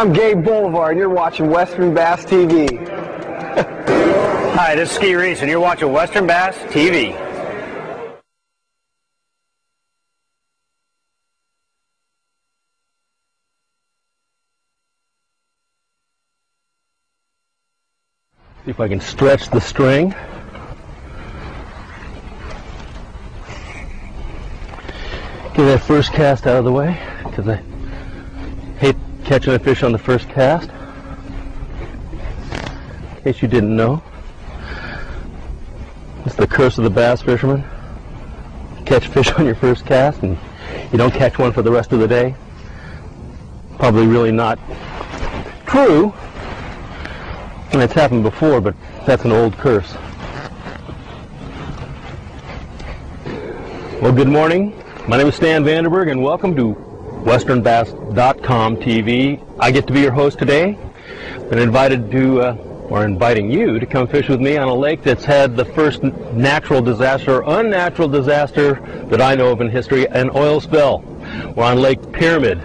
I'm Gabe Boulevard, and you're watching Western Bass TV. Hi, this is Skeet Reese, and you're watching Western Bass TV. See if I can stretch the string. Get that first cast out of the way, because I hate catching a fish on the first cast. In case you didn't know. It's the curse of the bass fisherman. Catch fish on your first cast and you don't catch one for the rest of the day. Probably really not true. And it's happened before, but that's an old curse. Well, good morning. My name is Stan Vanderburg, and welcome to WesternBass.com TV. I get to be your host today. Been invited to, uh, or inviting you to come fish with me on a lake that's had the first natural disaster, unnatural disaster that I know of in history, an oil spill. We're on Lake Pyramid,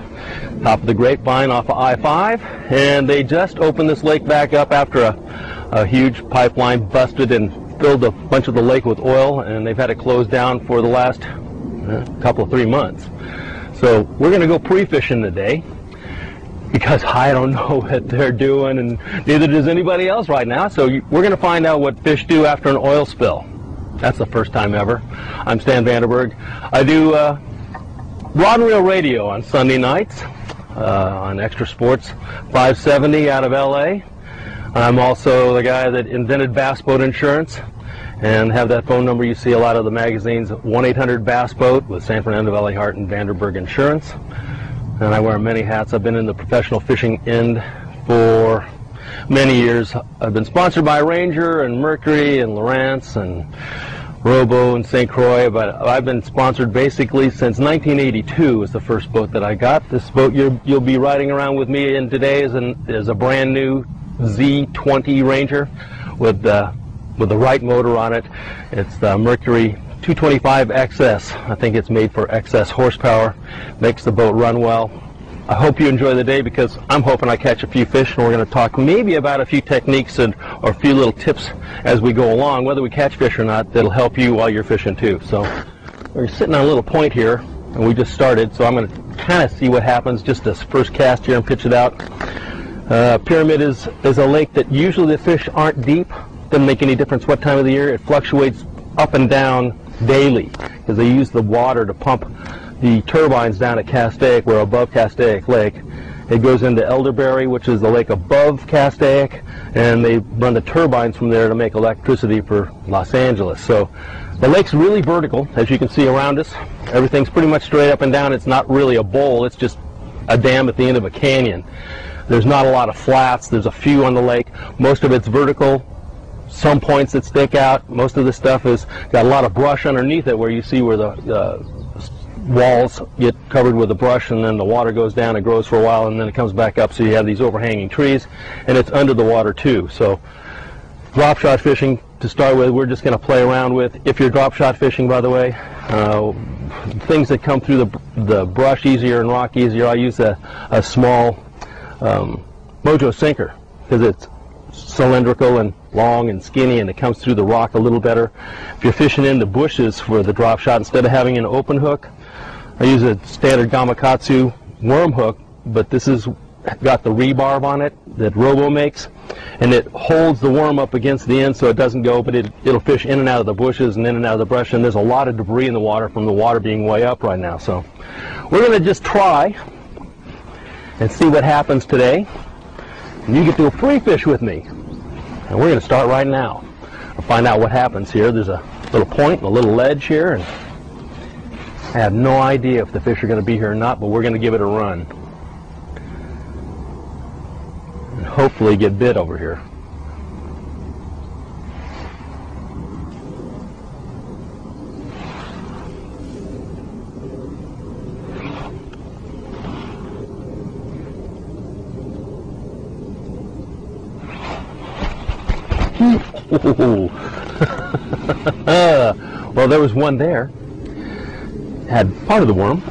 top of the Grapevine off of I-5, and they just opened this lake back up after a, a huge pipeline busted and filled a bunch of the lake with oil, and they've had it closed down for the last uh, couple of three months. So we're going to go pre-fishing today because I don't know what they're doing and neither does anybody else right now. So we're going to find out what fish do after an oil spill. That's the first time ever. I'm Stan Vanderburg. I do uh, rod and reel radio on Sunday nights uh, on XTRA Sports 570 out of LA. I'm also the guy that invented bass boat insurance and have that phone number. You see a lot of the magazines. 1-800-BASS BOAT with San Fernando Valley Heart and Vanderburg Insurance. And I wear many hats. I've been in the professional fishing end for many years. I've been sponsored by Ranger and Mercury and Lowrance and Robo and St. Croix but I've been sponsored basically since 1982 was the first boat that I got. This boat you will be riding around with me in today is, an, is a brand new Z20 Ranger with uh, with the right motor on it. It's the Mercury 225 XS. I think it's made for excess horsepower. Makes the boat run well. I hope you enjoy the day because I'm hoping I catch a few fish and we're going to talk maybe about a few techniques and or a few little tips as we go along, whether we catch fish or not, that'll help you while you're fishing too. So we're sitting on a little point here and we just started, so I'm going to kind of see what happens just this first cast here and pitch it out. Uh, Pyramid is, is a lake that usually the fish aren't deep, doesn't make any difference what time of the year. It fluctuates up and down daily because they use the water to pump the turbines down at Castaic. We're above Castaic Lake. It goes into Elderberry, which is the lake above Castaic, and they run the turbines from there to make electricity for Los Angeles. So the lake's really vertical, as you can see around us. Everything's pretty much straight up and down. It's not really a bowl. It's just a dam at the end of a canyon. There's not a lot of flats. There's a few on the lake. Most of it's vertical some points that stick out. Most of the stuff has got a lot of brush underneath it where you see where the uh, walls get covered with the brush and then the water goes down, it grows for a while and then it comes back up so you have these overhanging trees and it's under the water too. So drop shot fishing to start with we're just going to play around with. If you're drop shot fishing by the way, uh, things that come through the, the brush easier and rock easier, I use a, a small um, Mojo sinker because it's cylindrical and long and skinny and it comes through the rock a little better. If you're fishing in the bushes for the drop shot, instead of having an open hook, I use a standard Gamakatsu worm hook, but this has got the rebarb on it that Robo makes, and it holds the worm up against the end so it doesn't go, but it, it'll fish in and out of the bushes and in and out of the brush, and there's a lot of debris in the water from the water being way up right now. So we're going to just try and see what happens today. And you get to a free fish with me. And we're going to start right now. We'll find out what happens here. There's a little point, a little ledge here, and I have no idea if the fish are going to be here or not, but we're going to give it a run. And hopefully get bit over here. Uh, well, there was one there. Had part of the worm.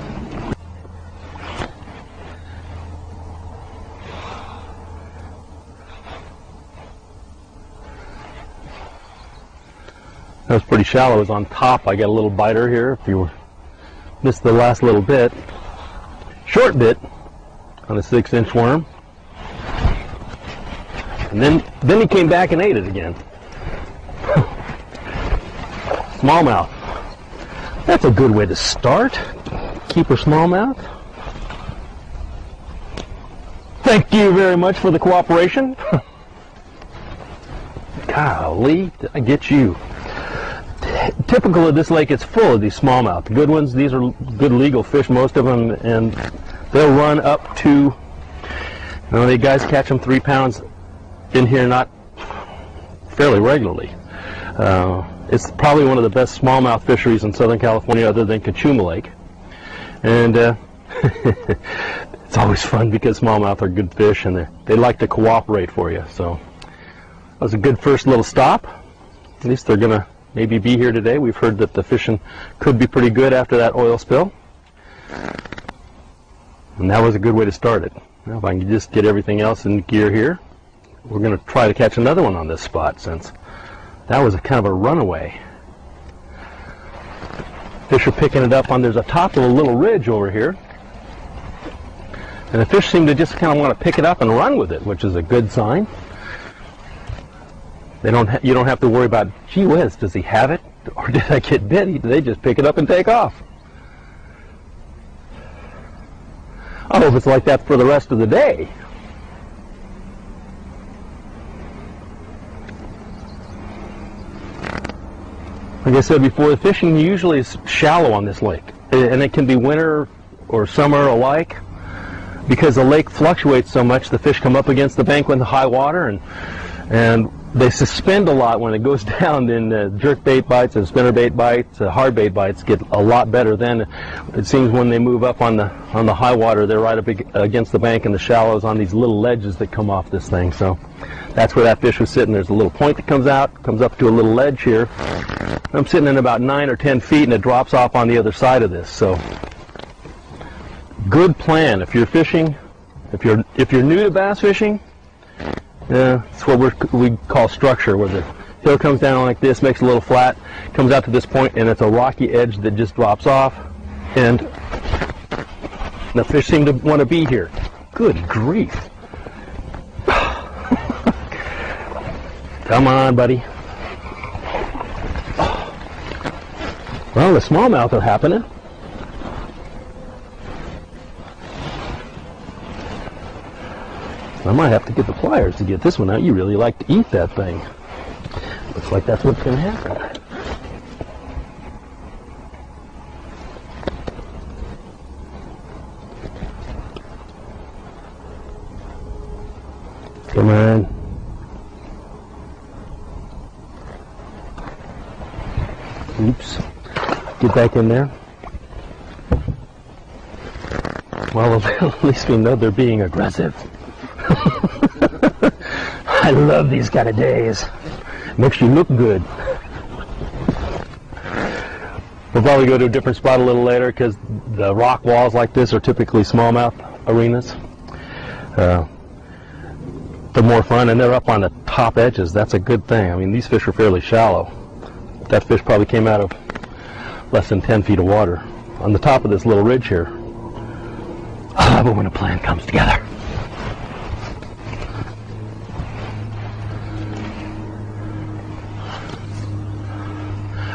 That was pretty shallow. It was on top. I got a little biter here. If you missed the last little bit, short bit on a six-inch worm. And then, then he came back and ate it again. Smallmouth. That's a good way to start. Keeper smallmouth. Thank you very much for the cooperation. Golly, I get you. Typical of this lake, it's full of these smallmouth. Good ones, these are good legal fish, most of them, and they'll run up to, you know, the guys catch them three pounds in here not fairly regularly. Uh, it's probably one of the best smallmouth fisheries in Southern California other than Cachuma Lake. And uh, it's always fun because smallmouth are good fish and they like to cooperate for you. So that was a good first little stop. At least they're going to maybe be here today. We've heard that the fishing could be pretty good after that oil spill. And that was a good way to start it. Now if I can just get everything else in gear here, we're going to try to catch another one on this spot since that was a kind of a runaway. Fish are picking it up on, there's a top of a little ridge over here. And the fish seem to just kind of want to pick it up and run with it, which is a good sign. They don't you don't have to worry about, gee whiz, does he have it? Or did I get bit? They just pick it up and take off. I hope it's like that for the rest of the day. Like I said before, the fishing usually is shallow on this lake, and it can be winter or summer alike. Because the lake fluctuates so much, the fish come up against the bank when the high water, and and they suspend a lot when it goes down. Then uh, jerk bait bites and spinner bait bites, uh, hard bait bites get a lot better. Then it seems when they move up on the on the high water, they're right up against the bank and the shallows on these little ledges that come off this thing. So that's where that fish was sitting. There's a little point that comes out, comes up to a little ledge here. I'm sitting in about nine or ten feet, and it drops off on the other side of this. So good plan if you're fishing. If you're if you're new to bass fishing, yeah, it's what we call structure, where the hill comes down like this, makes a little flat, comes out to this point, and it's a rocky edge that just drops off, and the fish seem to want to be here. Good grief. Come on, buddy. Well, the smallmouth are happening. I might have to get the pliers to get this one out. You really like to eat that thing. Looks like that's what's going to happen. Come on. Oops. Get back in there. Well, at least we know they're being aggressive. I love these kind of days. Makes you look good. We'll probably go to a different spot a little later because the rock walls like this are typically smallmouth arenas. Uh, they're more fun and they're up on the top edges. That's a good thing. I mean, these fish are fairly shallow. That fish probably came out of less than 10 feet of water on the top of this little ridge here. I love it when a plan comes together.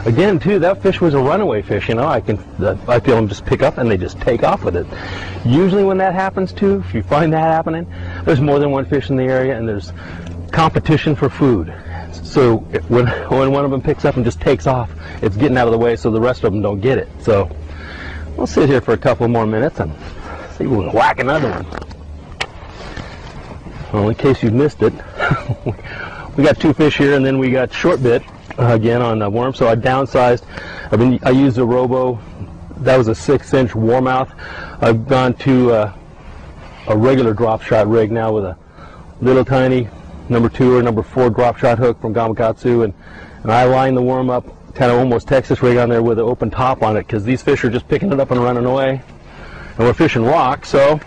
Again, too, that fish was a runaway fish. You know, I can, I feel them just pick up and they just take off with it. Usually, when that happens, too, if you find that happening, there's more than one fish in the area, and there's competition for food. So when when one of them picks up and just takes off, it's getting out of the way, so the rest of them don't get it. So we'll sit here for a couple more minutes and see if we can whack another one. Well, in case you've missed it, we got two fish here, and then we got short bit again on the worm. So I downsized. I've been I used a Robo. That was a six-inch warmouth. I've gone to uh, a regular drop shot rig now with a little tiny number two or number four drop shot hook from Gamakatsu, and, and I line the worm up, kind of almost Texas rig on there with an open top on it, because these fish are just picking it up and running away. And we're fishing rock, so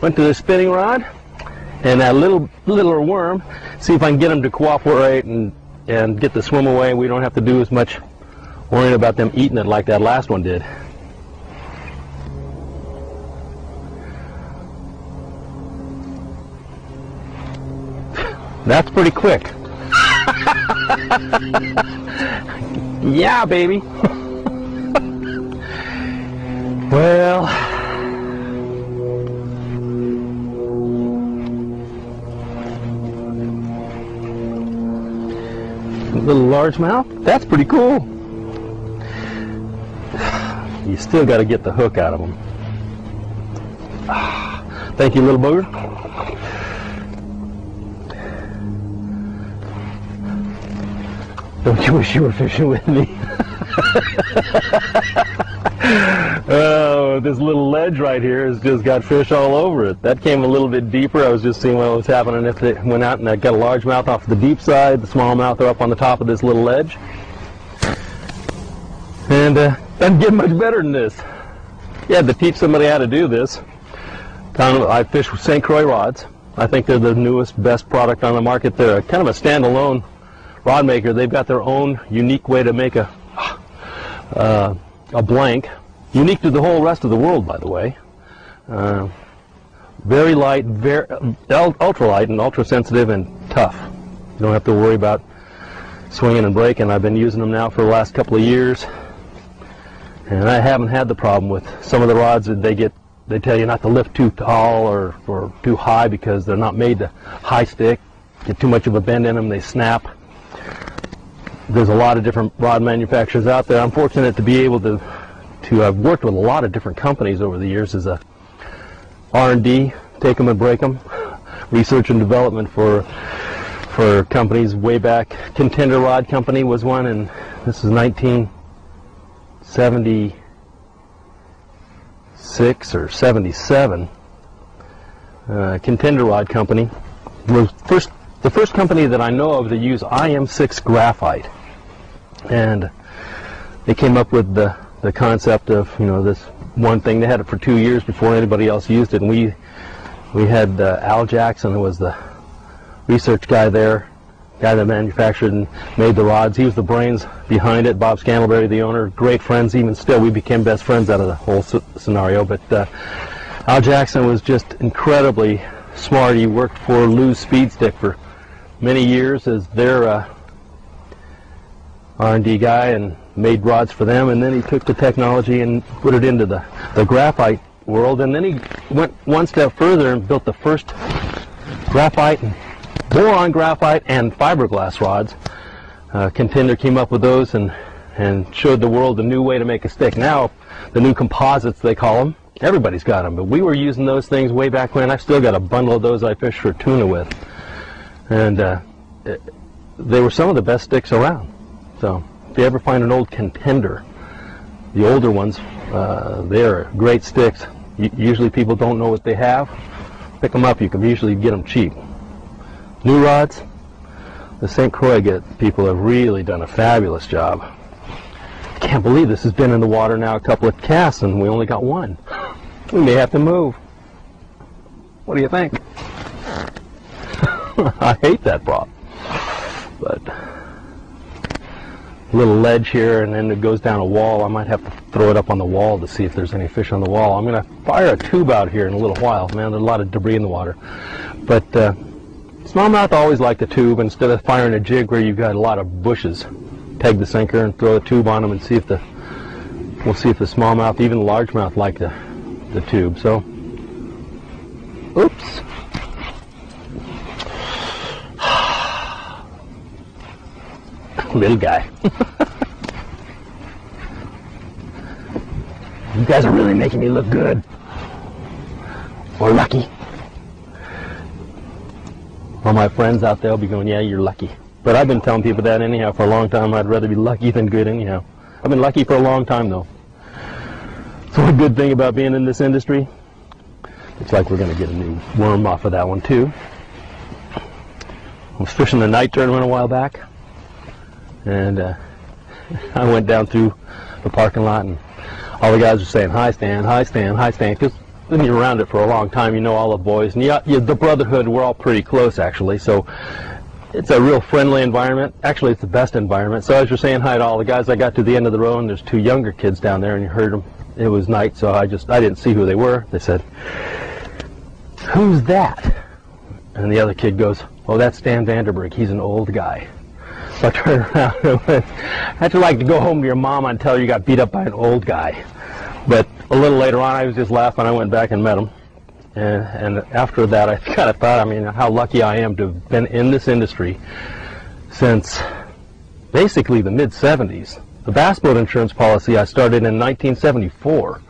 went to the spinning rod and that little littler worm, see if I can get them to cooperate and and get the swim away. We don't have to do as much worrying about them eating it like that last one did. That's pretty quick. yeah, baby. well, little largemouth. That's pretty cool. You still got to get the hook out of them. Thank you, little booger. Don't you wish you were fishing with me? oh, this little ledge right here has just got fish all over it. That came a little bit deeper. I was just seeing what was happening if it went out and I got a largemouth off the deep side. The smallmouth are up on the top of this little ledge. And uh, doesn't get much better than this. You had to teach somebody how to do this. I fish with St. Croix rods. I think they're the newest, best product on the market. They're kind of a standalone rod maker. They've got their own unique way to make a uh, a blank, unique to the whole rest of the world, by the way. Uh, very light, very ultra light, and ultra sensitive and tough. You don't have to worry about swinging and breaking. I've been using them now for the last couple of years, and I haven't had the problem with some of the rods that they get. They tell you not to lift too tall or, or too high because they're not made to high stick. Get too much of a bend in them, they snap there's a lot of different rod manufacturers out there. I'm fortunate to be able to to have worked with a lot of different companies over the years as a R&D, take them and break them, research and development for for companies way back. Contender Rod Company was one, and this is 1976 or 77. Uh, Contender Rod Company was first the first company that I know of that used IM6 graphite. And they came up with the, the concept of, you know, this one thing. They had it for two years before anybody else used it. And we, we had uh, Al Jackson, who was the research guy there, guy that manufactured and made the rods. He was the brains behind it. Bob Scantlebury, the owner, great friends. Even still, we became best friends out of the whole scenario. But uh, Al Jackson was just incredibly smart. He worked for Lew's Speedstick for many years as their uh, R&D guy and made rods for them and then he took the technology and put it into the, the graphite world and then he went one step further and built the first graphite boron graphite and fiberglass rods. Uh, Contender came up with those and and showed the world a new way to make a stick. Now, the new composites they call them, everybody's got them, but we were using those things way back when. I've still got a bundle of those I fish for tuna with and uh, they were some of the best sticks around. So if you ever find an old contender, the older ones, uh, they're great sticks. Usually people don't know what they have. Pick them up, you can usually get them cheap. New rods, the St. Croix people have really done a fabulous job. I can't believe this has been in the water now a couple of casts and we only got one. We may have to move. What do you think? I hate that prop. But little ledge here and then it goes down a wall. I might have to throw it up on the wall to see if there's any fish on the wall. I'm going to fire a tube out here in a little while. Man, there's a lot of debris in the water. But uh, smallmouth always like the tube instead of firing a jig where you've got a lot of bushes. Peg the sinker and throw a tube on them and see if the we'll see if the smallmouth, even largemouth, like the the tube. So, oops. Little guy. you guys are really making me look good. Or lucky. All my friends out there will be going, yeah, you're lucky. But I've been telling people that anyhow for a long time. I'd rather be lucky than good anyhow. I've been lucky for a long time though. So a good thing about being in this industry, looks like we're going to get a new worm off of that one too. I was fishing the night tournament a while back and uh, I went down through the parking lot, and all the guys were saying, "Hi, Stan! Hi, Stan! Hi, Stan!" Because when you're around it for a long time, you know all the boys, and the brotherhood. We're all pretty close, actually. So it's a real friendly environment. Actually, it's the best environment. So as you're saying hi to all the guys, I got to the end of the row, and there's two younger kids down there, and you heard them. It was night, so I just I didn't see who they were. They said, "Who's that?" And the other kid goes, "Oh, that's Dan Vanderburg. He's an old guy." So I turned around and went, "How'd you like to go home to your mama and tell her you got beat up by an old guy?" But a little later on, I was just laughing. I went back and met him. And, and after that, I kind of thought, I mean, how lucky I am to have been in this industry since basically the mid 70s. The bass boat insurance policy I started in 1974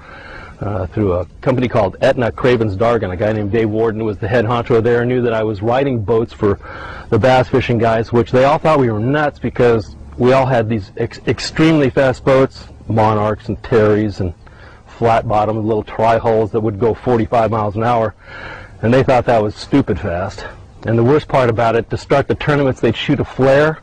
uh, through a company called Etna Cravens Dargan. A guy named Dave Warden was the head honcho there. And knew that I was riding boats for the bass fishing guys, which they all thought we were nuts because we all had these ex extremely fast boats, Monarchs and Terrys and flat bottom little tri-hulls that would go 45 miles an hour. And they thought that was stupid fast. And the worst part about it, to start the tournaments, they'd shoot a flare,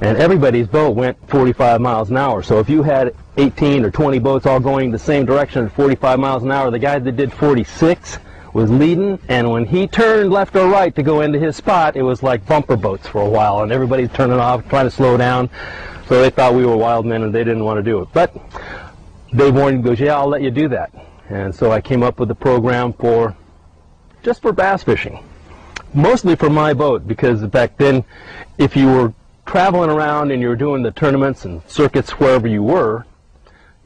and everybody's boat went 45 miles an hour. So if you had 18 or 20 boats all going the same direction at 45 miles an hour, the guy that did 46 was leading, and when he turned left or right to go into his spot, it was like bumper boats for a while, and everybody's turning off, trying to slow down. So they thought we were wild men, and they didn't want to do it. But Dave Warren goes, yeah, I'll let you do that. And so I came up with a program for just for bass fishing, mostly for my boat because back then, if you were traveling around and you were doing the tournaments and circuits wherever you were,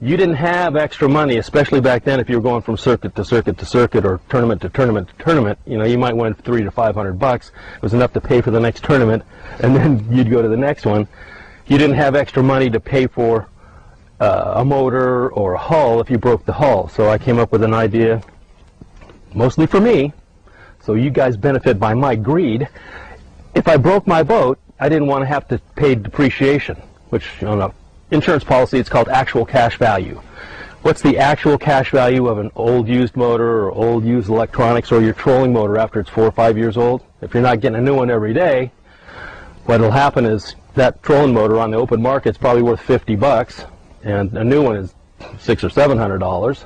you didn't have extra money, especially back then if you were going from circuit to circuit to circuit or tournament to tournament to tournament. You know, you might win three to five hundred bucks. It was enough to pay for the next tournament, and then you'd go to the next one. You didn't have extra money to pay for uh, a motor or a hull if you broke the hull. So I came up with an idea, mostly for me, so you guys benefit by my greed. If I broke my boat, I didn't want to have to pay depreciation, which on an insurance policy it's called actual cash value. What's the actual cash value of an old used motor or old used electronics or your trolling motor after it's four or five years old? If you're not getting a new one every day, what'll happen is that trolling motor on the open market is probably worth 50 bucks and a new one is six or seven hundred dollars.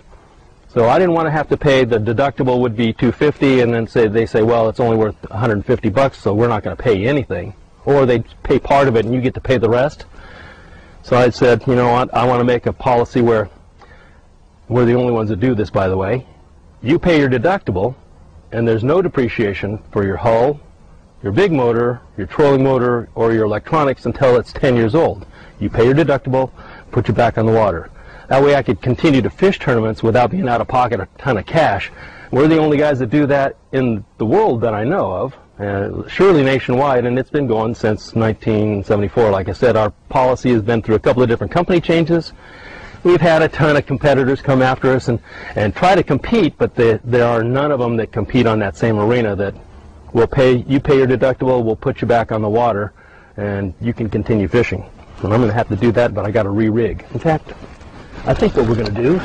So I didn't want to have to pay. The deductible would be 250, and then say they say, well, it's only worth 150 bucks, so we're not going to pay anything. Or they'd pay part of it, and you get to pay the rest. So I said, you know what? I want to make a policy where we're the only ones that do this, by the way. You pay your deductible, and there's no depreciation for your hull, your big motor, your trolling motor, or your electronics until it's 10 years old. You pay your deductible, put you back on the water. That way I could continue to fish tournaments without being out of pocket a ton of cash. We're the only guys that do that in the world that I know of, uh, surely nationwide, and it's been going since 1974. Like I said, our policy has been through a couple of different company changes. We've had a ton of competitors come after us and, and try to compete, but they, there are none of them that compete on that same arena that will pay, you pay your deductible, we'll put you back on the water, and you can continue fishing. And I'm going to have to do that, but I got to re-rig. In fact, I think what we're going to do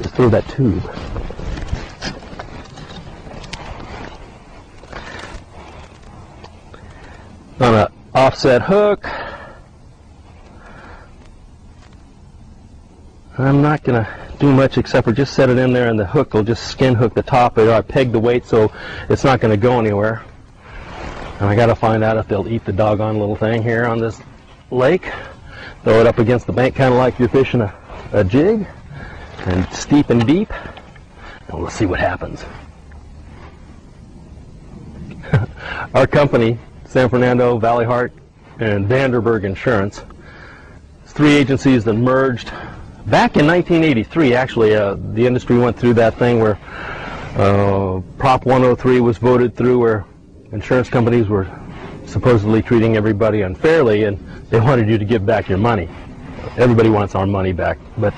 is throw that tube. On an offset hook. I'm not going to do much except for just set it in there and the hook will just skin hook the top. I peg the weight so it's not going to go anywhere. And I got to find out if they'll eat the doggone little thing here on this lake. Throw it up against the bank, kind of like you're fishing a, a jig, and steep and deep, and we'll see what happens. Our company, San Fernando, Valley Heart, and Vanderburg Insurance, three agencies that merged back in 1983. Actually, uh, the industry went through that thing where uh, Prop 103 was voted through, where insurance companies were supposedly treating everybody unfairly and they wanted you to give back your money. Everybody wants our money back, but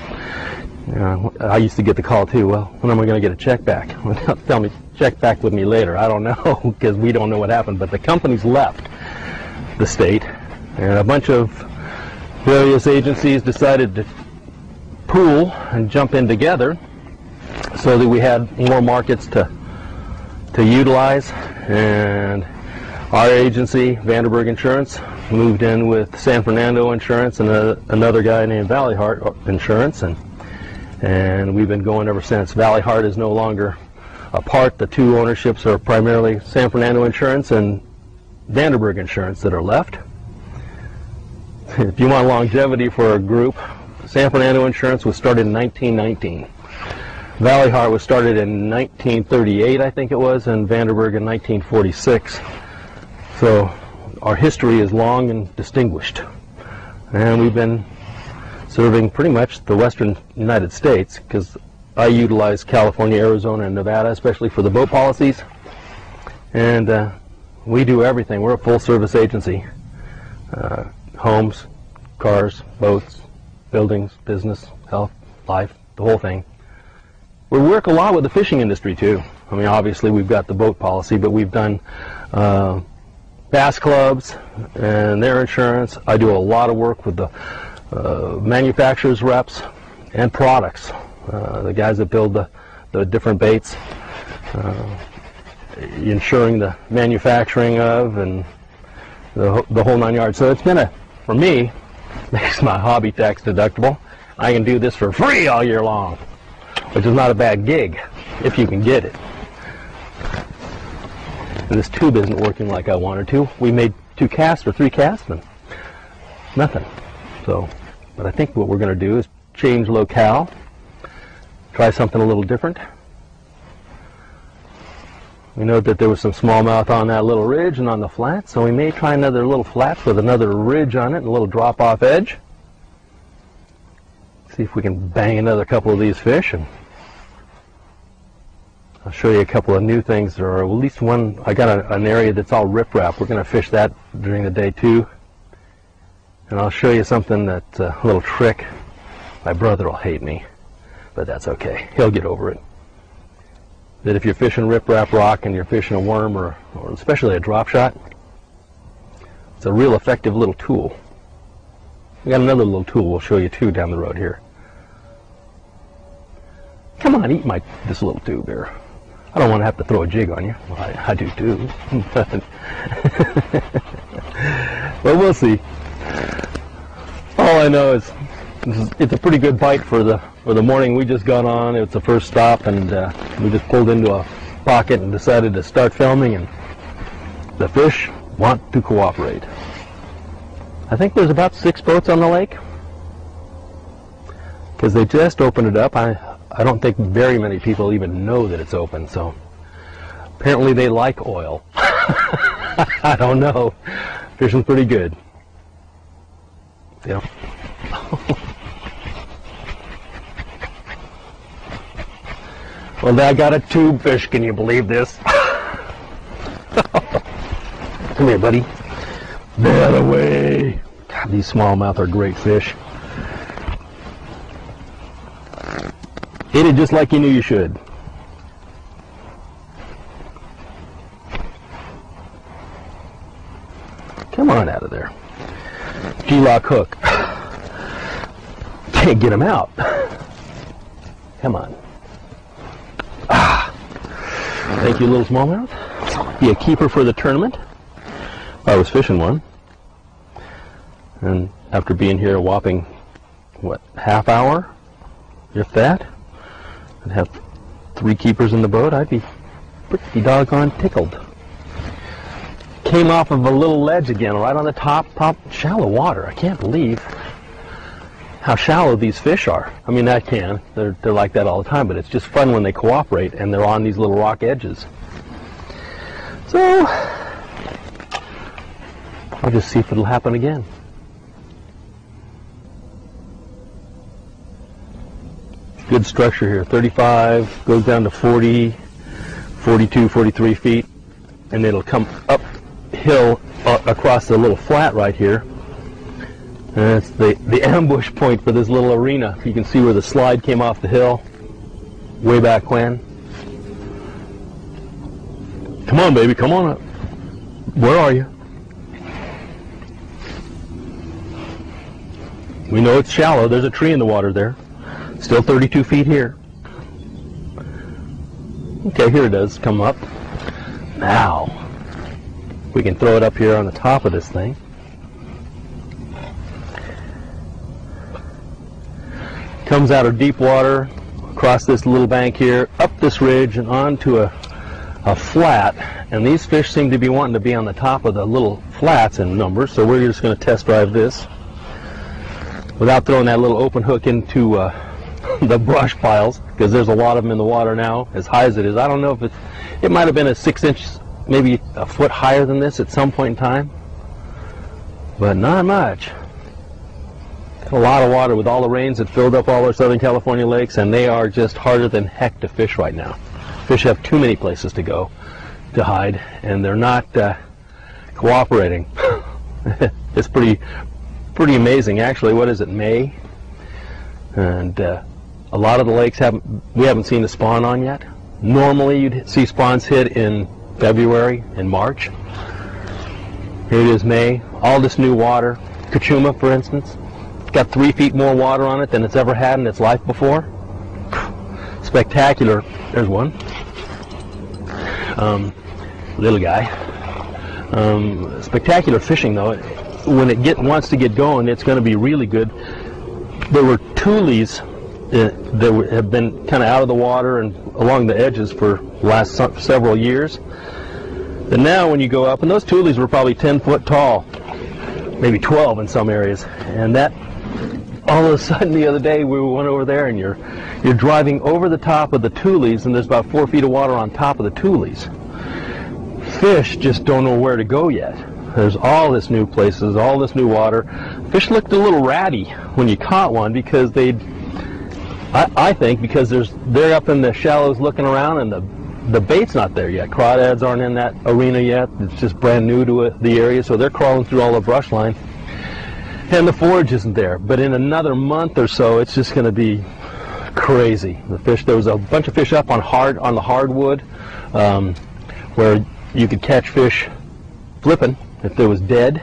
know, I used to get the call too. Well, when am I going to get a check back? Tell me, check back with me later. I don't know because we don't know what happened. But the companies left the state, and a bunch of various agencies decided to pool and jump in together so that we had more markets to to utilize and our agency, Vanderburg Insurance, moved in with San Fernando Insurance and a, another guy named Valley Heart Insurance, and and we've been going ever since. Valley Heart is no longer apart. The two ownerships are primarily San Fernando Insurance and Vanderburg insurance that are left. If you want longevity for a group, San Fernando Insurance was started in 1919. Valley Heart was started in 1938, I think it was, and Vanderburg in 1946. So our history is long and distinguished. And we've been serving pretty much the western United States because I utilize California, Arizona, and Nevada, especially for the boat policies. And uh, we do everything. We're a full service agency. Uh, homes, cars, boats, buildings, business, health, life, the whole thing. We work a lot with the fishing industry too. I mean, obviously we've got the boat policy, but we've done uh, bass clubs and their insurance. I do a lot of work with the manufacturers reps and products, uh, the guys that build the, the different baits, uh, ensuring the manufacturing of and the, the whole nine yards. So it's been a, for me, makes my hobby tax deductible. I can do this for free all year long which is not a bad gig if you can get it. This tube isn't working like I wanted to. We made two casts or three casts and nothing. So, but I think what we're going to do is change locale, try something a little different. We know that there was some smallmouth on that little ridge and on the flat, so we may try another little flat with another ridge on it and a little drop-off edge. See if we can bang another couple of these fish and I'll show you a couple of new things. or at least one, I got a, an area that's all riprap. We're going to fish that during the day too. And I'll show you something that, uh, a little trick. My brother will hate me, but that's okay. He'll get over it. That if you're fishing riprap rock and you're fishing a worm or, or especially a drop shot, it's a real effective little tool. We got another little tool we'll show you too down the road here. Come on, eat my this little tube here. I don't want to have to throw a jig on you. Well, I, I do too. but we'll see. All I know is, it's a pretty good bite for the for the morning we just got on. It's the first stop, and uh, we just pulled into a pocket and decided to start filming. And the fish want to cooperate. I think there's about six boats on the lake because they just opened it up. I I don't think very many people even know that it's open, so apparently they like oil. I don't know. Fishing's pretty good. Yeah. well, I got a tube fish. Can you believe this? Come here, buddy. That away. God, these smallmouth are great fish. Hit it just like you knew you should. Come on out of there. G-lock hook. Can't get him out. Come on. Ah. Thank you, little smallmouth. Be a keeper for the tournament. I was fishing one. And after being here a whopping, what, half hour? If that? and have three keepers in the boat, I'd be pretty doggone tickled. Came off of a little ledge again, right on the top, top shallow water. I can't believe how shallow these fish are. I mean, I can. They're, they're like that all the time, but it's just fun when they cooperate and they're on these little rock edges. So, I'll just see if it'll happen again. good structure here. 35 goes down to 40, 42, 43 feet, and it'll come uphill uh, across the little flat right here. And it's the, the ambush point for this little arena. You can see where the slide came off the hill way back when. Come on, baby, come on up. Where are you? We know it's shallow. There's a tree in the water there. Still 32 feet here. Okay, here it does come up. Now, we can throw it up here on the top of this thing. Comes out of deep water, across this little bank here, up this ridge and onto a, a flat, and these fish seem to be wanting to be on the top of the little flats in numbers, so we're just going to test drive this without throwing that little open hook into uh, the brush piles, because there's a lot of them in the water now, as high as it is. I don't know if it's, it might have been a six inch, maybe a foot higher than this at some point in time, but not much. A lot of water with all the rains that filled up all our Southern California lakes, and they are just harder than heck to fish right now. Fish have too many places to go to hide, and they're not uh, cooperating. it's pretty, pretty amazing, actually. What is it, May? And uh, a lot of the lakes haven't, we haven't seen the spawn on yet. Normally, you'd see spawns hit in February and March. Here it is, May. All this new water. Cachuma, for instance, got three feet more water on it than it's ever had in its life before. Spectacular. There's one um, little guy. Um, spectacular fishing though. When it get wants to get going, it's going to be really good. There were tules uh, that have been kind of out of the water and along the edges for last several years. And now when you go up, and those tules were probably 10 foot tall, maybe 12 in some areas, and that all of a sudden the other day we went over there and you're you're driving over the top of the tules and there's about four feet of water on top of the tules. Fish just don't know where to go yet. There's all this new places, all this new water. Fish looked a little ratty when you caught one because they'd I, I think because there's they're up in the shallows looking around and the the bait's not there yet. Crawdads aren't in that arena yet. It's just brand new to it, the area, so they're crawling through all the brush line and the forage isn't there. But in another month or so, it's just going to be crazy. The fish, there was a bunch of fish up on hard on the hardwood, um, where you could catch fish flipping if there was dead,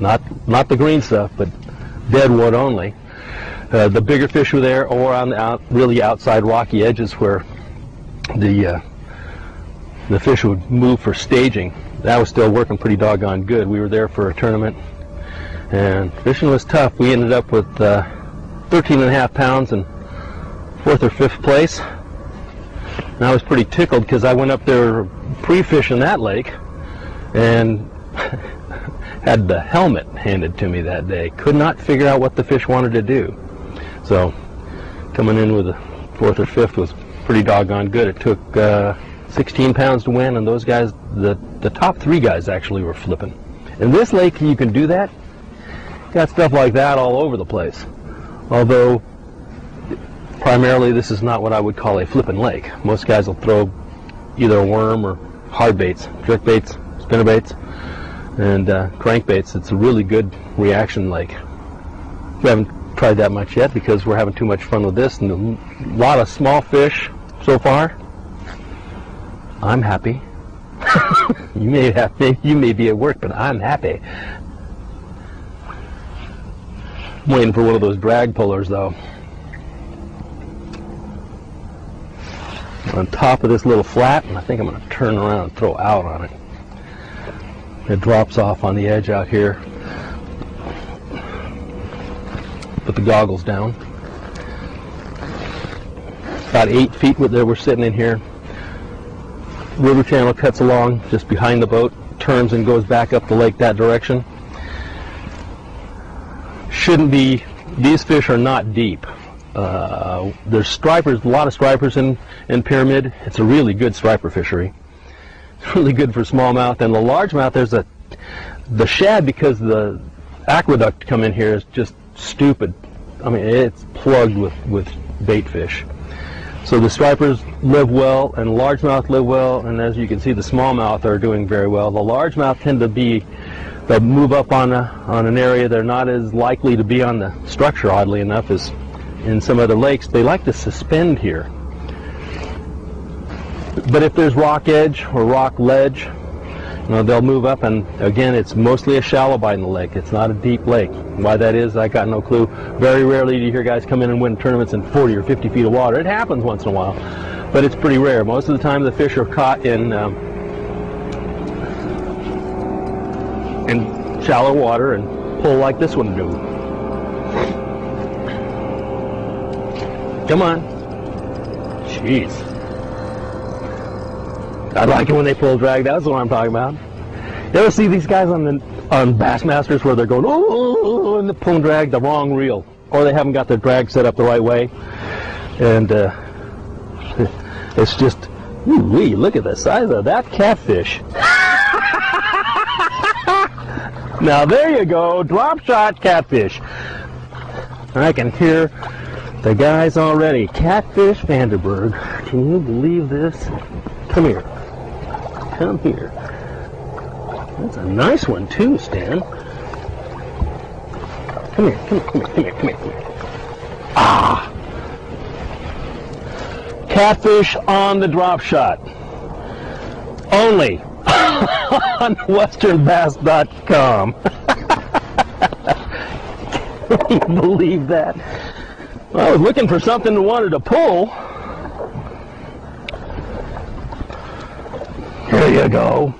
not not the green stuff, but dead wood only. Uh, the bigger fish were there, or on the out, really outside rocky edges where the uh, the fish would move for staging. That was still working pretty doggone good. We were there for a tournament and fishing was tough. We ended up with uh, 13 and a half pounds in fourth or fifth place. And I was pretty tickled because I went up there pre-fishing that lake and had the helmet handed to me that day. Could not figure out what the fish wanted to do. So coming in with a fourth or fifth was pretty doggone good. It took uh, 16 pounds to win, and those guys, the, the top three guys actually were flipping. In this lake, you can do that Got stuff like that all over the place. Although, primarily this is not what I would call a flipping lake. Most guys will throw either a worm or hard baits, jerk baits, spinner baits, and uh, crankbaits. It's a really good reaction lake. We haven't tried that much yet because we're having too much fun with this and a lot of small fish so far. I'm happy. you may have you may be at work, but I'm happy. I'm waiting for one of those drag pullers though. On top of this little flat, and I think I'm going to turn around and throw out on it. It drops off on the edge out here. Put the goggles down. About eight feet where we're sitting in here. River channel cuts along just behind the boat, turns and goes back up the lake that direction shouldn't be, these fish are not deep. Uh, there's stripers, a lot of stripers in, in Pyramid. It's a really good striper fishery. It's really good for smallmouth. And the largemouth, there's a, the shad, because the aqueduct come in here is just stupid. I mean, it's plugged with, with bait fish. So the stripers live well and largemouth live well, and as you can see, the smallmouth are doing very well. The largemouth tend to be they'll move up on a, on an area they're not as likely to be on the structure oddly enough as in some other lakes they like to suspend here but if there's rock edge or rock ledge know, they'll move up and again it's mostly a shallow bite in the lake it's not a deep lake why that is I got no clue very rarely do you hear guys come in and win tournaments in 40 or 50 feet of water it happens once in a while but it's pretty rare most of the time the fish are caught in um, in shallow water and pull like this one do. Come on. Jeez. I like it when they pull drag. That's what I'm talking about. You ever see these guys on the on Bassmasters where they're going oh and they're pulling drag the wrong reel, or they haven't got their drag set up the right way, and uh, it's just, wee, look at the size of that catfish. now there you go, drop shot catfish. I can hear the guys already. Catfish Vanderburg. Can you believe this? Come here. Come here. That's a nice one too, Stan. Come here, come here, come here, come here, come here. Come here. Ah! Catfish on the drop shot. Only on westernbass.com. Can you believe that? Well, I was looking for something I wanted to pull. Here you go.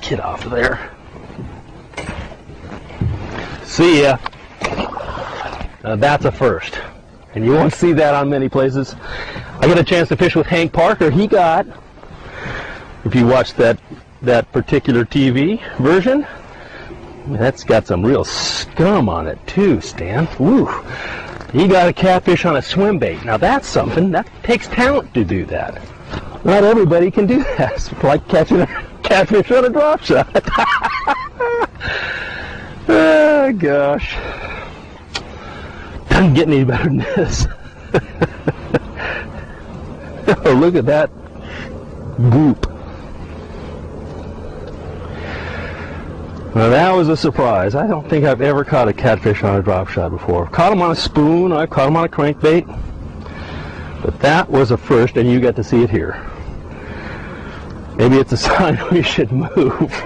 Get off of there. See ya. Now that's a first. And you won't see that on many places. I got a chance to fish with Hank Parker. He got, if you watch that, that particular TV version, that's got some real scum on it too, Stan. Woo. He got a catfish on a swim bait. Now that's something. That takes talent to do that. Not everybody can do that. It's like catching a catfish on a drop shot. oh, gosh. Doesn't get any better than this. oh, look at that goop. Now that was a surprise. I don't think I've ever caught a catfish on a drop shot before. Caught them on a spoon, I've caught them on a crankbait. But that was a first and you got to see it here. Maybe it's a sign we should move.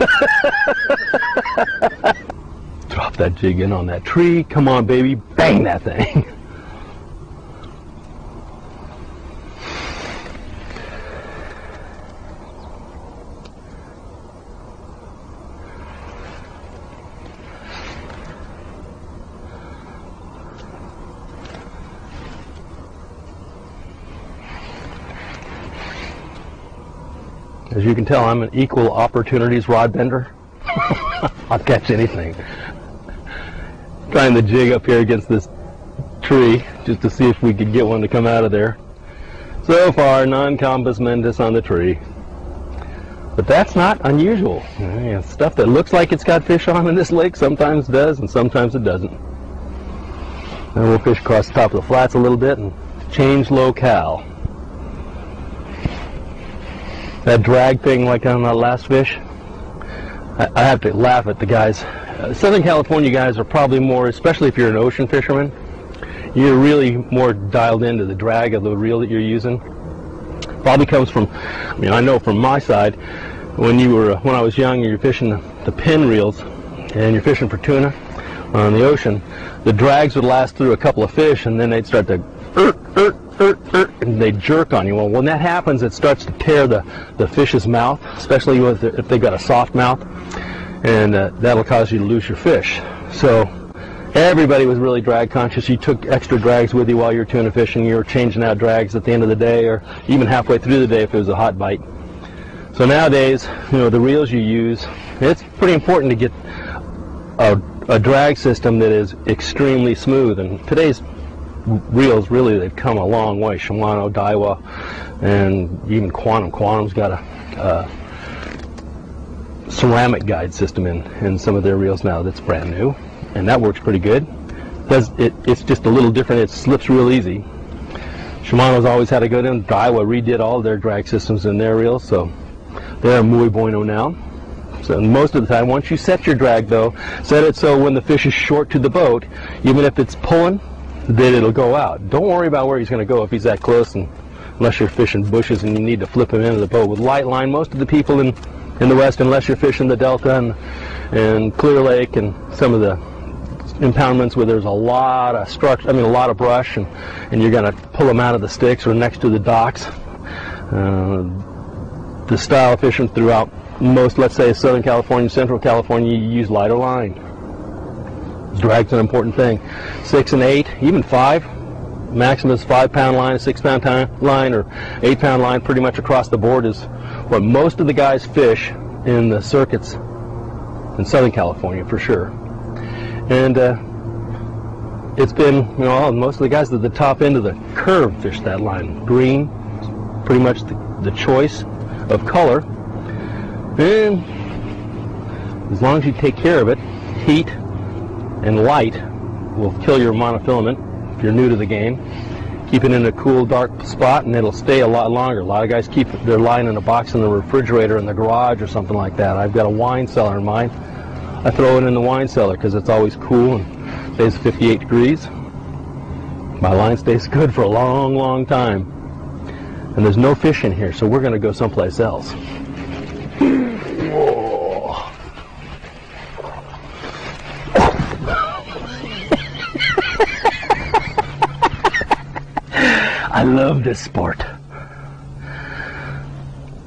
Drop that jig in on that tree. Come on, baby. Bang that thing. As you can tell, I'm an equal opportunities rod bender. I'll catch anything. Trying to jig up here against this tree just to see if we could get one to come out of there. So far, non-compos mentis on the tree. But that's not unusual. Yeah, stuff that looks like it's got fish on in this lake sometimes does and sometimes it doesn't. Then we'll fish across the top of the flats a little bit and change locale that drag thing like on that last fish, I, I have to laugh at the guys. Uh, Southern California guys are probably more, especially if you're an ocean fisherman, you're really more dialed into the drag of the reel that you're using. Probably comes from, I mean, I know from my side, when you were, when I was young, and you're fishing the, the pin reels, and you're fishing for tuna on the ocean, the drags would last through a couple of fish, and then they'd start to, and they jerk on you. Well, when that happens, it starts to tear the, the fish's mouth, especially if they've got a soft mouth, and uh, that'll cause you to lose your fish. So everybody was really drag conscious. You took extra drags with you while you were tuna fishing. You were changing out drags at the end of the day, or even halfway through the day if it was a hot bite. So nowadays, you know, the reels you use, it's pretty important to get a, a drag system that is extremely smooth. And today's reels really they've come a long way. Shimano, Daiwa, and even Quantum. Quantum's got a, a ceramic guide system in in some of their reels now that's brand new, and that works pretty good. Does it? It's just a little different. It slips real easy. Shimano's always had a good one. Daiwa redid all their drag systems in their reels, so they're muy bueno now. So most of the time, once you set your drag though, set it so when the fish is short to the boat, even if it's pulling, then it'll go out. Don't worry about where he's going to go if he's that close, and unless you're fishing bushes and you need to flip him into the boat with light line. Most of the people in in the west, unless you're fishing the Delta and and Clear Lake and some of the impoundments where there's a lot of structure, I mean a lot of brush, and and you're going to pull them out of the sticks or next to the docks. Uh, the style of fishing throughout most, let's say, Southern California, Central California, you use lighter line. Drag's an important thing. Six and eight, even five. Maximum is five pound line, six pound line, or eight pound line pretty much across the board is what most of the guys fish in the circuits in Southern California for sure. And uh, it's been, you know, most of the guys at the top end of the curve fish that line. Green, pretty much the, the choice of color. And as long as you take care of it, heat and light will kill your monofilament if you're new to the game. Keep it in a cool, dark spot and it'll stay a lot longer. A lot of guys keep their line in a box in the refrigerator in the garage or something like that. I've got a wine cellar in mine. I throw it in the wine cellar because it's always cool and stays 58 degrees. My line stays good for a long, long time. And there's no fish in here, so we're going to go someplace else. Love this sport.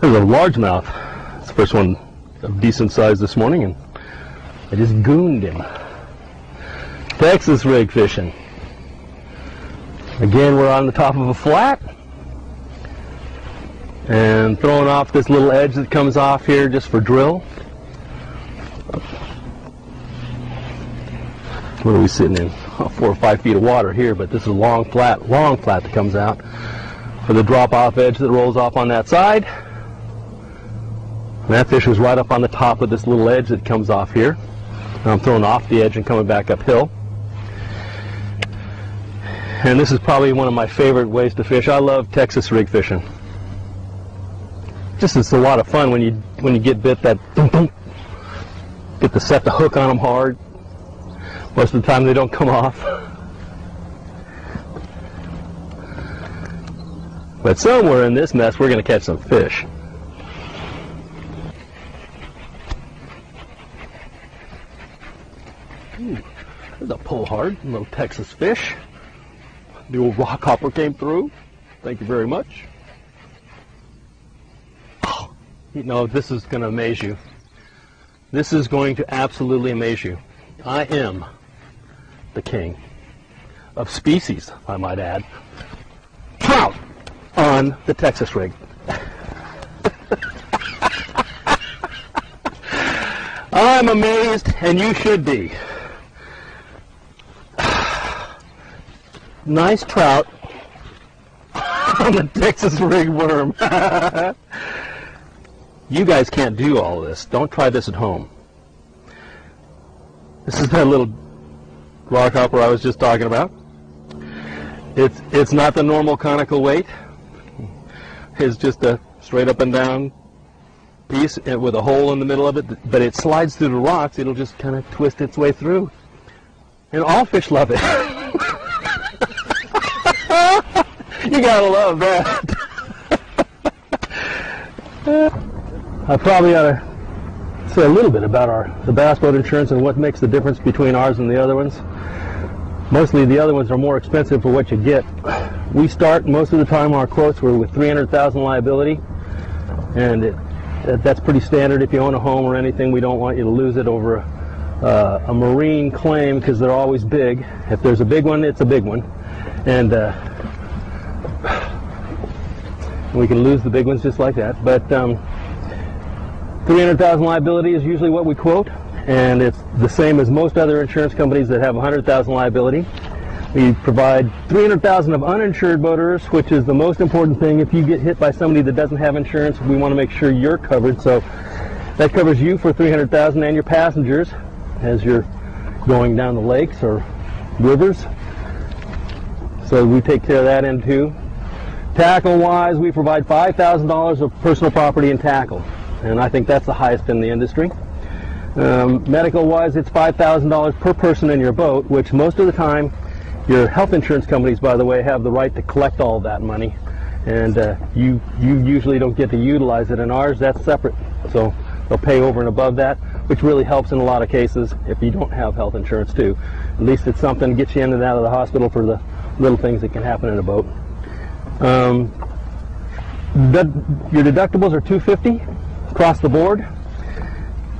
There's a largemouth. It's the first one of decent size this morning, and I just gooned him. Texas rig fishing. Again, we're on the top of a flat and throwing off this little edge that comes off here just for drill. What are we sitting in? Four or five feet of water here, but this is a long flat, long flat that comes out for the drop off edge that rolls off on that side. And that fish was right up on the top of this little edge that comes off here. And I'm throwing off the edge and coming back uphill. And this is probably one of my favorite ways to fish. I love Texas rig fishing. Just it's a lot of fun when you when you get bit that boom, boom, get to set the hook on them hard. Most of the time they don't come off. But somewhere in this mess we're going to catch some fish. Ooh, there's a pull hard, little Texas fish. The old rock hopper came through. Thank you very much. Oh, you know, this is going to amaze you. This is going to absolutely amaze you. I am the king of species, I might add. On the Texas rig. I'm amazed, and you should be. nice trout on the Texas rig worm. you guys can't do all this. Don't try this at home. This is that little rock hopper I was just talking about. It's it's not the normal conical weight. It's just a straight up and down piece eh, with a hole in the middle of it, but it slides through the rocks. It'll just kind of twist its way through. And all fish love it. you gotta love that. I probably ought to say a little bit about our the bass boat insurance and what makes the difference between ours and the other ones. Mostly the other ones are more expensive for what you get. We start most of the time our quotes were with 300,000 liability, and it, that's pretty standard if you own a home or anything. We don't want you to lose it over a, uh, a marine claim because they're always big. If there's a big one, it's a big one, and uh, we can lose the big ones just like that. But um, 300,000 liability is usually what we quote, and it's the same as most other insurance companies that have 100,000 liability. We provide 300,000 of uninsured boaters, which is the most important thing. If you get hit by somebody that doesn't have insurance, we want to make sure you're covered. So that covers you for 300,000 and your passengers as you're going down the lakes or rivers. So we take care of that end too. Tackle wise, we provide $5,000 of personal property and tackle, and I think that's the highest in the industry. Um, medical wise, it's $5,000 per person in your boat, which most of the time, your health insurance companies, by the way, have the right to collect all that money, and uh, you you usually don't get to utilize it. In ours, that's separate, so they'll pay over and above that, which really helps in a lot of cases if you don't have health insurance too. At least it's something to get you in and out of the hospital for the little things that can happen in a boat. Um, your deductibles are 250 across the board,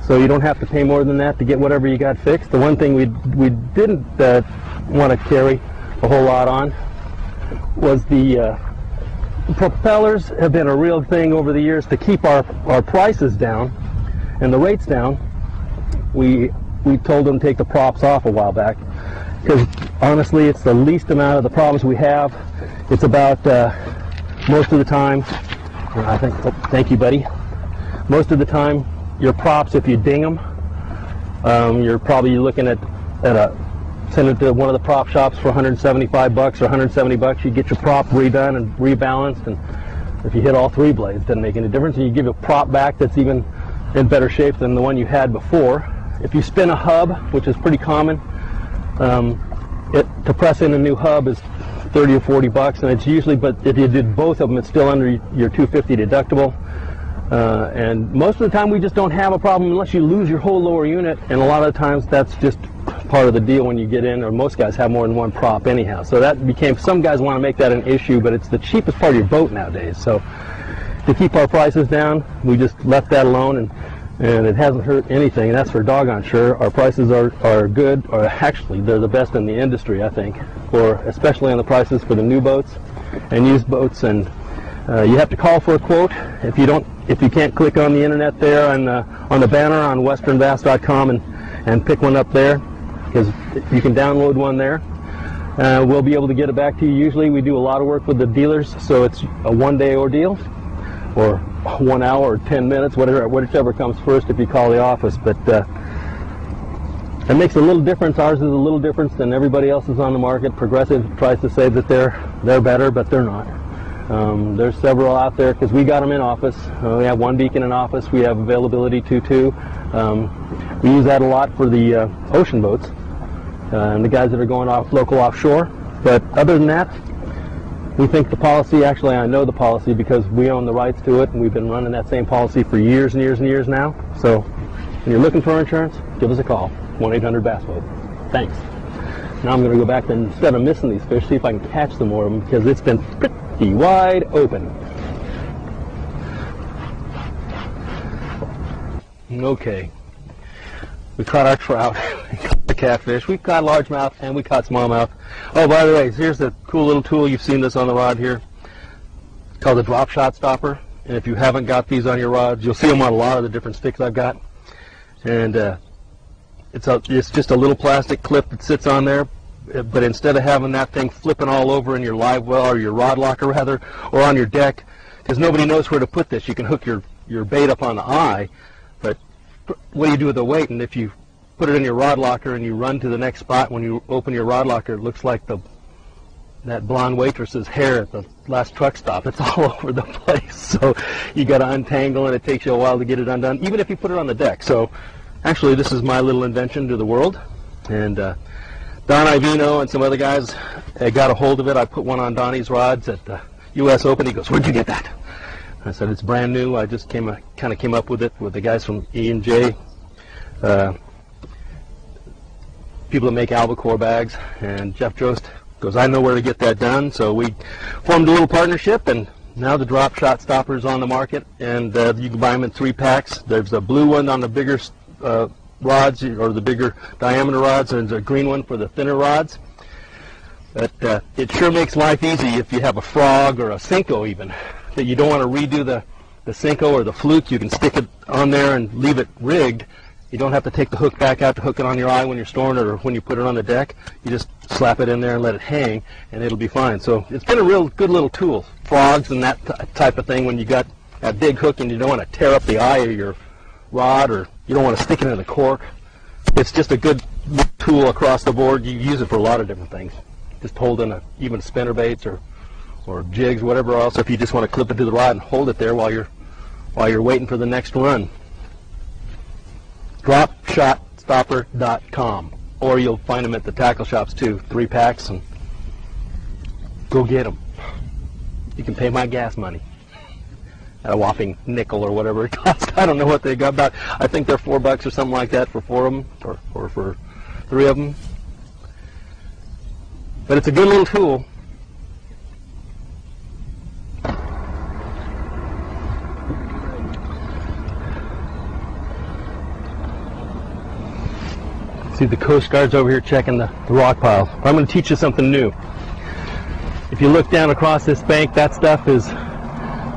so you don't have to pay more than that to get whatever you got fixed. The one thing we we didn't uh, want to carry a whole lot on was the uh, propellers have been a real thing over the years to keep our, our prices down and the rates down. We we told them to take the props off a while back because honestly, it's the least amount of the problems we have. It's about uh, most of the time. I think. Oh, thank you, buddy. Most of the time, your props, if you ding them, um, you're probably looking at at a send it to one of the prop shops for 175 bucks or 170 bucks. You get your prop redone and rebalanced, and if you hit all three blades, doesn't make any difference. And you give a prop back that's even in better shape than the one you had before. If you spin a hub, which is pretty common, um, it, to press in a new hub is 30 or 40 bucks, and it's usually, but if you did both of them, it's still under your 250 deductible. Uh, and most of the time, we just don't have a problem unless you lose your whole lower unit, and a lot of times that's just part of the deal when you get in, or most guys have more than one prop anyhow. So that became, some guys want to make that an issue, but it's the cheapest part of your boat nowadays. So to keep our prices down, we just left that alone, and, and it hasn't hurt anything, and that's for doggone sure. Our prices are, are good, or actually they're the best in the industry, I think, for especially on the prices for the new boats and used boats, and uh, you have to call for a quote if you don't if you can't click on the internet there and uh, on the banner on westernbass.com and and pick one up there because you can download one there. Uh, we'll be able to get it back to you. Usually we do a lot of work with the dealers, so it's a one-day ordeal or one hour or 10 minutes, whatever, whichever comes first if you call the office. But uh, it makes a little difference. Ours is a little different than everybody else's on the market. Progressive tries to say that they're they're better, but they're not. Um, there's several out there because we got them in office. Uh, we have one beacon in office. We have availability to two. Um, we use that a lot for the uh, ocean boats Uh, and the guys that are going off local offshore. But other than that, we think the policy, actually I know the policy because we own the rights to it and we've been running that same policy for years and years and years now. So when you're looking for insurance, give us a call, 1-800 Boat. Thanks. Now I'm going to go back and instead of missing these fish, see if I can catch some more of them because it's been pretty wide open. Okay. We caught our trout, catfish, we caught largemouth, and we caught smallmouth. Oh, by the way, here's the cool little tool. You've seen this on the rod here. It's called the drop shot stopper. And if you haven't got these on your rods, you'll see them on a lot of the different sticks I've got. And uh, it's, a, it's just a little plastic clip that sits on there. But instead of having that thing flipping all over in your live well, or your rod locker rather, or on your deck, because nobody knows where to put this, you can hook your, your bait up on the eye, but what do you do with the weight? And if you put it in your rod locker and you run to the next spot, when you open your rod locker, it looks like the that blonde waitress's hair at the last truck stop. It's all over the place. So you got to untangle, and it takes you a while to get it undone, even if you put it on the deck. So actually, this is my little invention to the world, and uh, Don Iovino and some other guys got a hold of it. I put one on Donnie's rods at the U.S. Open. He goes, "Where'd you get that?" I said, "It's brand new. I just came, kind of came up with it with the guys from E and J." Uh, people that make albacore bags, and Jeff Jost goes, I know where to get that done. So we formed a little partnership, and now the drop shot stopper is on the market, and uh, you can buy them in three packs. There's a blue one on the bigger uh, rods, or the bigger diameter rods, and there's a green one for the thinner rods. But uh, it sure makes life easy if you have a frog or a Senko even, that you don't want to redo the, the Senko or the fluke. You can stick it on there and leave it rigged, you don't have to take the hook back out to hook it on your eye when you're storing it or when you put it on the deck. You just slap it in there and let it hang, and it'll be fine. So it's been a real good little tool. Frogs and that type of thing when you got that big hook and you don't want to tear up the eye of your rod or you don't want to stick it in the cork. It's just a good tool across the board. You use it for a lot of different things. Just holding a, even spinner baits or or jigs, whatever else. If you just want to clip it to the rod and hold it there while you're while you're waiting for the next run dropshotstopper.com. Or you'll find them at the tackle shops too. Three packs and go get them. You can pay my gas money at a whopping nickel or whatever it costs. I don't know what they got about. I think they're four bucks or something like that for four of them or, or for three of them. But it's a good little tool. See the Coast Guard's over here checking the, the rock piles. I'm going to teach you something new. If if you look down across this bank, that stuff is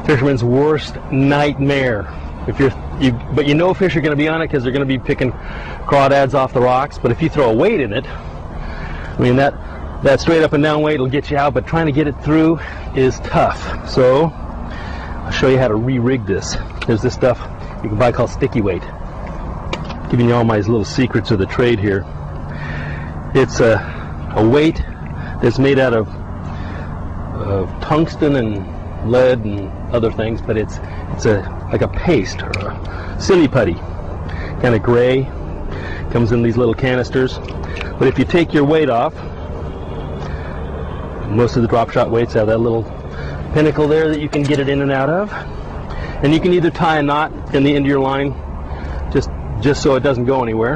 fisherman's worst nightmare. If you're, you, but you know fish are going to be on it because they're going to be picking crawdads off the rocks. But if you throw a weight in it, I mean that that straight up and down weight will get you out, but trying to get it through is tough. So I'll show you how to re-rig this. There's this stuff you can buy called sticky weight. Giving you all my little secrets of the trade here. It's a, a weight that's made out of, of tungsten and lead and other things, but it's it's a like a paste or a silly putty, kind of gray. Comes in these little canisters. But if you take your weight off, most of the drop shot weights have that little pinnacle there that you can get it in and out of. And you can either tie a knot in the end of your line just so it doesn't go anywhere.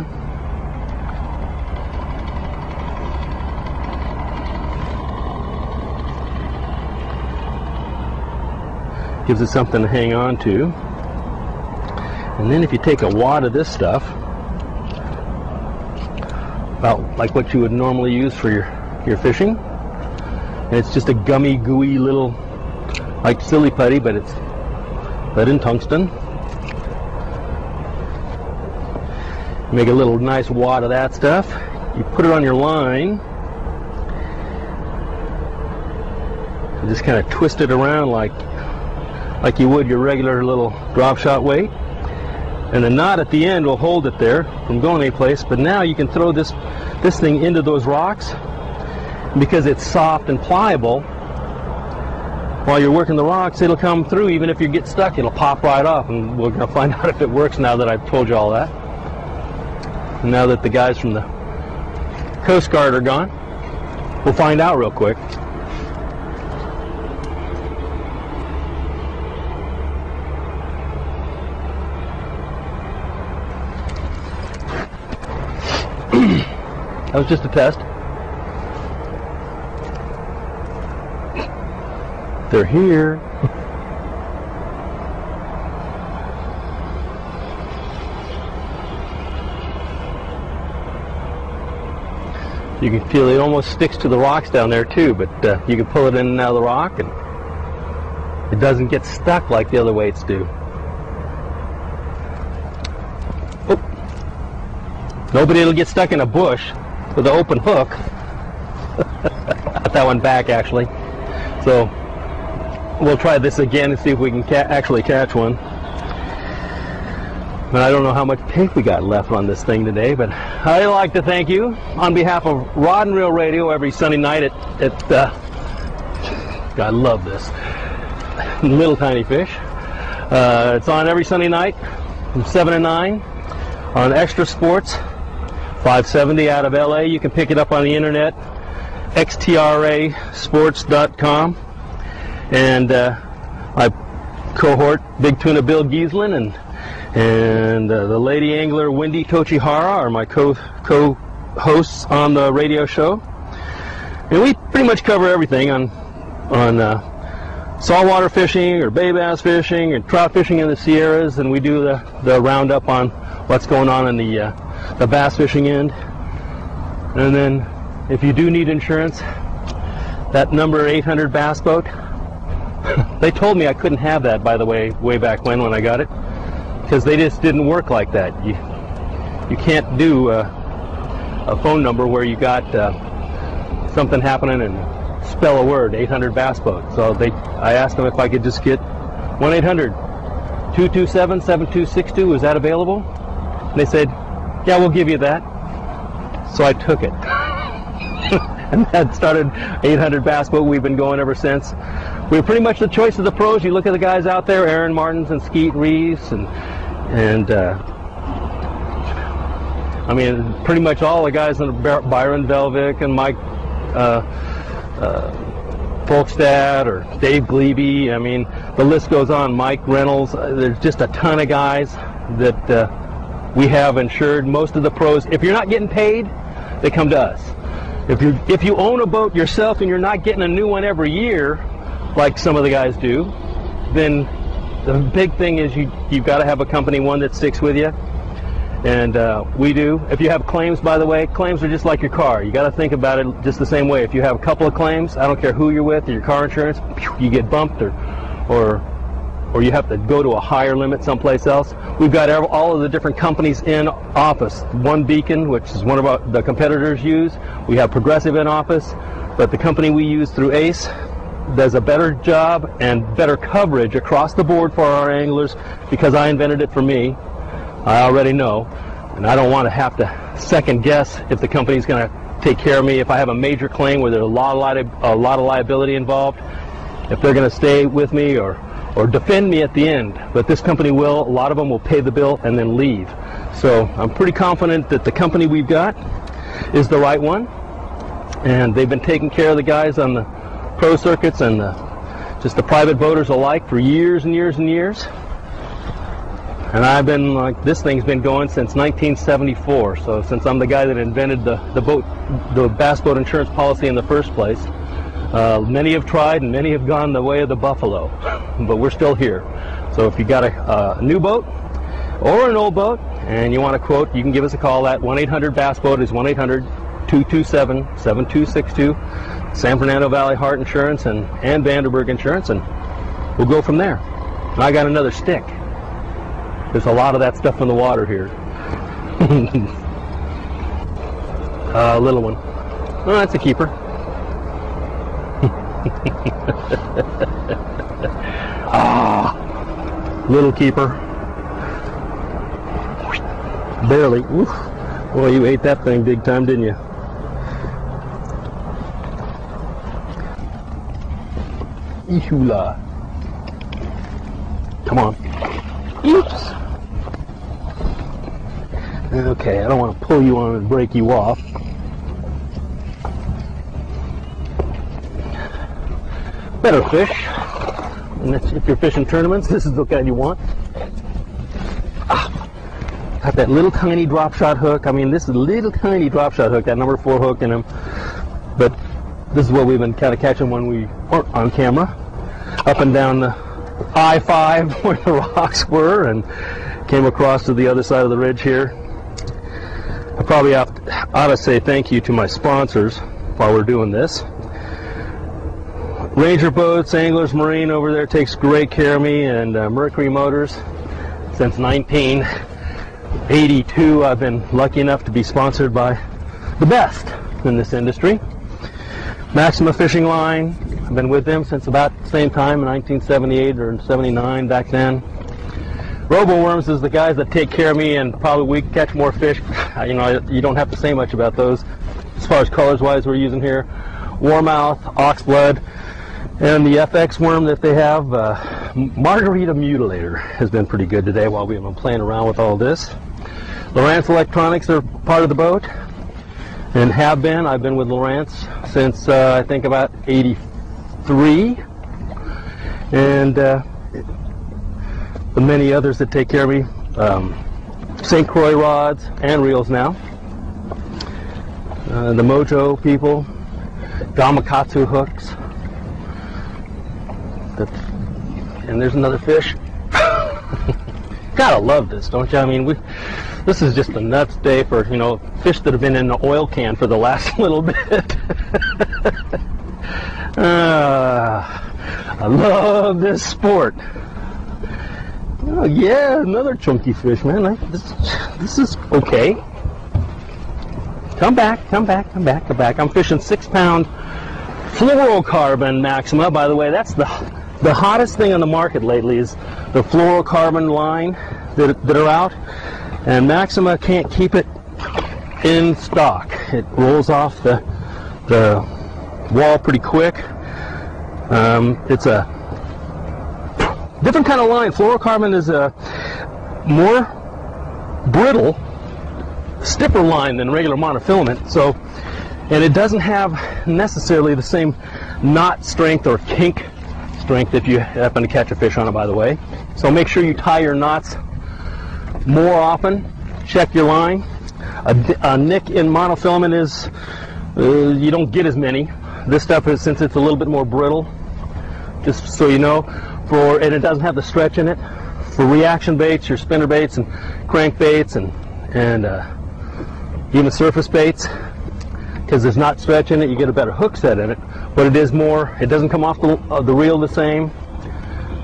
Gives it something to hang on to. And then if you take a wad of this stuff, about like what you would normally use for your, your fishing, and it's just a gummy, gooey little, like silly putty, but it's lead and tungsten. Make a little nice wad of that stuff. You put it on your line. Just kind of twist it around like like you would your regular little drop shot weight. And the knot at the end will hold it there from going anyplace. But now you can throw this this thing into those rocks because it's soft and pliable while you're working the rocks it'll come through even if you get stuck it'll pop right off and we're going to find out if it works now that I've told you all that now that the guys from the Coast Guard are gone we'll find out real quick that was just a test They're here. you can feel it almost sticks to the rocks down there too, but uh, you can pull it in and out of the rock and it doesn't get stuck like the other weights do. Oh. Nobody will get stuck in a bush with an open hook. Got that one back actually. So we'll try this again and see if we can ca actually catch one. But I don't know how much tape we got left on this thing today, but I'd like to thank you on behalf of Rod and Reel Radio every Sunday night at, at uh, I love this, Little Tiny Fish. Uh, it's on every Sunday night from 7 to 9 on XTRA Sports, 570 out of LA. You can pick it up on the internet, xtrasports.com and uh, my cohort, Big Tuna Bill Gieslin and and uh, the lady angler Wendy Tochihara are my co co-hosts on the radio show. And we pretty much cover everything on on uh, saltwater fishing or bay bass fishing or trout fishing in the Sierras, and we do the, the roundup on what's going on in the uh, the bass fishing end. And then, if you do need insurance, that number 800 Bass Boat they told me I couldn't have that, by the way, way back when when I got it, because they just didn't work like that. You you can't do a, a phone number where you got uh, something happening and spell a word, 800 Bass Boat. So they, I asked them if I could just get 1-800-227-7262. Is that available? And they said, yeah, we'll give you that. So I took it. and that started 800 Bass Boat. We've been going ever since we are pretty much the choice of the pros. You look at the guys out there, Aaron Martens and Skeet Reese and and uh, I mean, pretty much all the guys in Byron Velvick and Mike uh, uh, Folkestad or Dave Gliebe. I mean, the list goes on. Mike Reynolds. Uh, there's just a ton of guys that uh, we have insured. Most of the pros, if you're not getting paid, they come to us. If you if you own a boat yourself and you're not getting a new one every year, like some of the guys do, then the big thing is you you've got to have a company one that sticks with you, And uh, we do. If you have claims, by the way, claims are just like your car. You got to think about it just the same way. If you have a couple of claims, I don't care who you're with, or your car insurance, you get bumped, or, or, or you have to go to a higher limit someplace else. We've got all of the different companies in office. One Beacon, which is one of our, the competitors use. We have Progressive in office, but the company we use through ACE does a better job and better coverage across the board for our anglers because I invented it for me. I already know, and I don't want to have to second guess if the company's going to take care of me if I have a major claim where there's a lot of, li- a lot of liability involved, if they're going to stay with me or, or defend me at the end. But this company will, a lot of them will pay the bill and then leave. So I'm pretty confident that the company we've got is the right one. And they've been taking care of the guys on the pro circuits and the, just the private boaters alike for years and years and years. And I've been like this thing's been going since 1974. So since I'm the guy that invented the, the boat, the bass boat insurance policy in the first place, uh, many have tried and many have gone the way of the buffalo, but we're still here. So if you got a, a new boat or an old boat and you want a quote, you can give us a call at 1-800 Bass Boat is 1-800-227-7262. San Fernando Valley Heart Insurance and, and Vanderburg Insurance, and we'll go from there. And I got another stick. There's a lot of that stuff in the water here. A uh, little one. Oh, that's a keeper. ah, little keeper. Barely. Oof. Boy, you ate that thing big time, didn't you? Ishula. Come on. Oops. Okay, I don't want to pull you on and break you off. Better fish. And if you're fishing tournaments, this is the kind you want. Ah, got that little tiny drop shot hook. I mean, this is a little tiny drop shot hook, that number four hook in them. This is what we've been kind of catching when we weren't on camera. Up and down the I-5 where the rocks were and came across to the other side of the ridge here. I probably ought to say thank you to my sponsors while we're doing this. Ranger Boats, Anglers Marine over there takes great care of me, and uh, Mercury Motors. Since 1982, I've been lucky enough to be sponsored by the best in this industry. Maxima Fishing Line, I've been with them since about the same time, in 1978 or 79 back then. Robo-Worms is the guys that take care of me, and probably we catch more fish. You know, you don't have to say much about those. As far as colors-wise, we're using here, Warmouth, Oxblood, and the FX worm that they have, uh, Margarita Mutilator, has been pretty good today while we've been playing around with all this. Lowrance Electronics are part of the boat and have been. I've been with Lowrance since uh, I think about 83. And uh, the many others that take care of me. Um, St. Croix rods and reels now. Uh, the Mojo people, Gamakatsu hooks. And there's another fish. Gotta love this, don't you? I mean, we, this is just a nuts day for, you know, fish that have been in the oil can for the last little bit. uh, I love this sport. Oh yeah, another chunky fish, man. I, this, this is okay. Come back, come back, come back, come back. I'm fishing six pound fluorocarbon Maxima. By the way, that's the the hottest thing on the market lately is the fluorocarbon line that, that are out, and Maxima can't keep it in stock. It rolls off the the wall pretty quick. Um, it's a different kind of line. Fluorocarbon is a more brittle, stiffer line than regular monofilament. So, and it doesn't have necessarily the same knot strength or kink strength if you happen to catch a fish on it, by the way. So make sure you tie your knots more often. Check your line. A, a nick in monofilament is uh, you don't get as many. This stuff is since it's a little bit more brittle. Just so you know, for and it doesn't have the stretch in it. For reaction baits, your spinner baits and crank baits and and uh, even surface baits because there's not stretch in it. You get a better hook set in it, but it is more. It doesn't come off the, uh, the reel the same.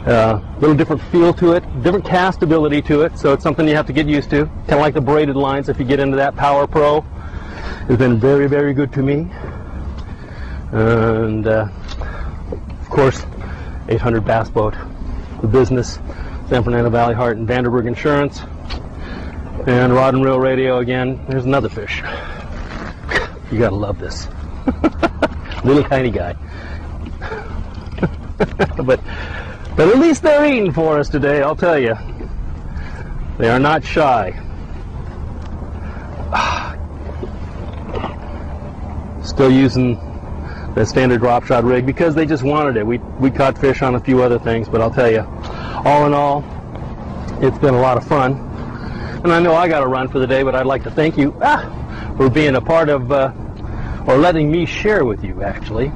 A uh, little different feel to it, different cast ability to it, so it's something you have to get used to. Kind of like the braided lines if you get into that. Power Pro It's been very, very good to me. And uh, of course, 800 Bass Boat, the business, San Fernando Valley Heart and Vanderburg Insurance, and Rod and Reel Radio again. There's another fish. You gotta love this. Little tiny guy. but but at least they're eating for us today, I'll tell you. They are not shy. Still using the standard drop shot rig because they just wanted it. We, we caught fish on a few other things, but I'll tell you, all in all, it's been a lot of fun. And I know I got to run for the day, but I'd like to thank you ah, for being a part of, uh, or letting me share with you, actually,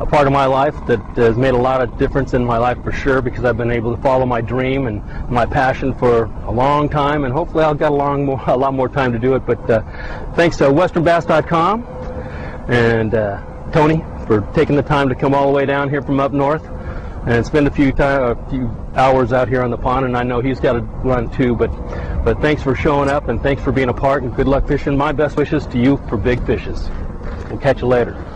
a part of my life that has made a lot of difference in my life for sure because I've been able to follow my dream and my passion for a long time, and hopefully I'll get a, long more, a lot more time to do it. But uh, thanks to westernbass.com and uh, Tony for taking the time to come all the way down here from up north and spend a few time, a few hours out here on the pond. And I know he's got to run too, but but thanks for showing up and thanks for being a part. And good luck fishing. My best wishes to you for big fishes. We'll catch you later.